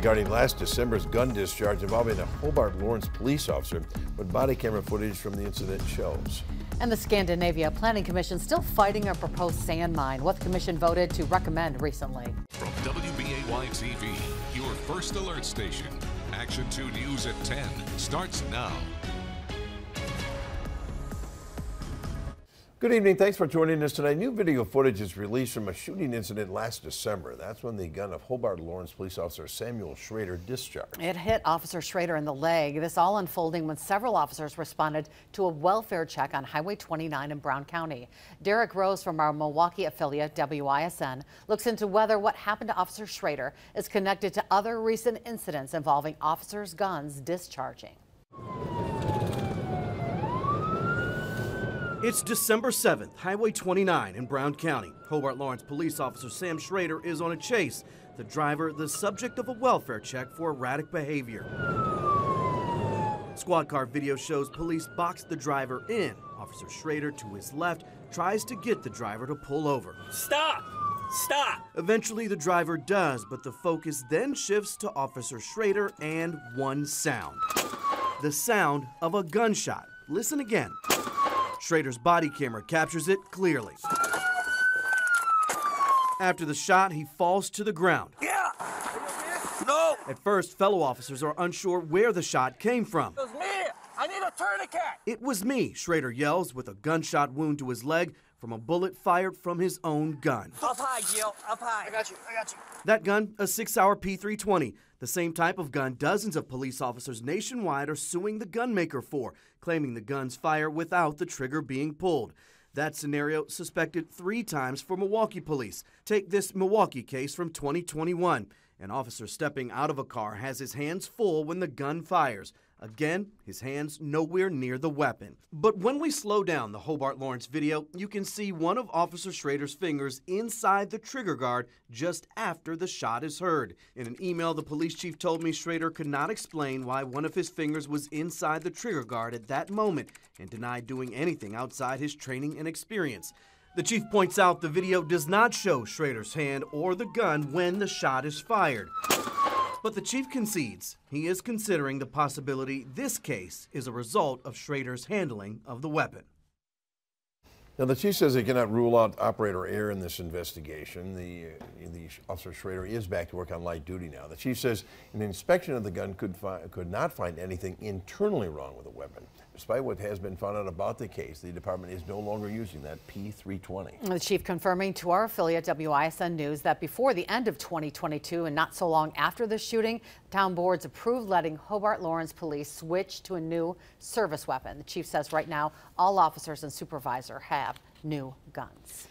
regarding last December's gun discharge involving a Hobart Lawrence police officer, what body camera footage from the incident shows. And the Scandinavia Planning Commission still fighting a proposed sand mine, what the commission voted to recommend recently. From WBAY TV, your first alert station. Action 2 News at 10 starts now. Good evening. Thanks for joining us tonight. New video footage is released from a shooting incident last December. That's when the gun of Hobart Lawrence police officer Samuel Schrader discharged. It hit Officer Schrader in the leg. This all unfolding when several officers responded to a welfare check on Highway 29 in Brown County. Derek Rose from our Milwaukee affiliate WISN looks into whether what happened to Officer Schrader is connected to other recent incidents involving officers' guns discharging. It's December 7th, Highway 29 in Brown County. Hobart Lawrence police officer Sam Schrader is on a chase. The driver, the subject of a welfare check for erratic behavior. Squad car video shows police box the driver in. Officer Schrader, to his left, tries to get the driver to pull over. Stop! Stop! Eventually, the driver does, but the focus then shifts to Officer Schrader and one sound the sound of a gunshot. Listen again. Schrader's body camera captures it clearly. After the shot, he falls to the ground. Yeah! No! At first, fellow officers are unsure where the shot came from. It was me! I need a tourniquet! It was me, Schrader yells with a gunshot wound to his leg from a bullet fired from his own gun. Up high, Gil. Up high. I got you. I got you. That gun, a SIG Sauer P320, the same type of gun dozens of police officers nationwide are suing the gunmaker for, claiming the guns fire without the trigger being pulled. That scenario suspected three times for Milwaukee police. Take this Milwaukee case from 2021. An officer stepping out of a car has his hands full when the gun fires. Again, his hands nowhere near the weapon. But when we slow down the Hobart Lawrence video, you can see one of Officer Schrader's fingers inside the trigger guard just after the shot is heard. In an email, the police chief told me Schrader could not explain why one of his fingers was inside the trigger guard at that moment and denied doing anything outside his training and experience. The chief points out the video does not show Schrader's hand or the gun when the shot is fired. But the chief concedes he is considering the possibility this case is a result of Schrader's handling of the weapon. Now, the chief says he cannot rule out operator error in this investigation. The, uh, the officer Schrader is back to work on light duty now. The chief says an inspection of the gun could, could not find anything internally wrong with the weapon. Despite what has been found out about the case, the department is no longer using that P320. The chief confirming to our affiliate WISN News that before the end of 2022 and not so long after the shooting, the town boards approved letting Hobart Lawrence Police switch to a new service weapon. The chief says right now all officers and supervisor have new guns.